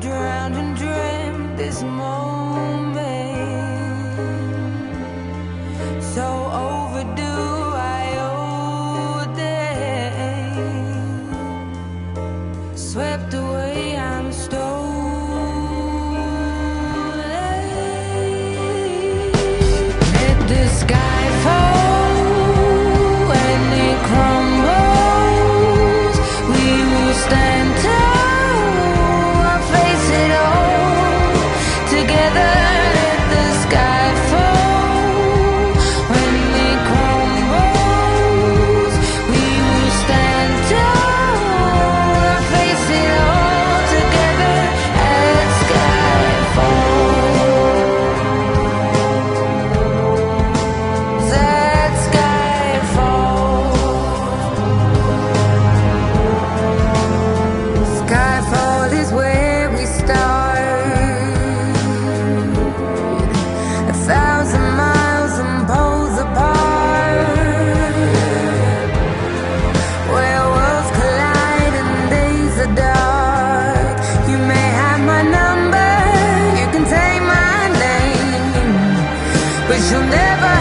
drowned and dreamt this moment. but you'll never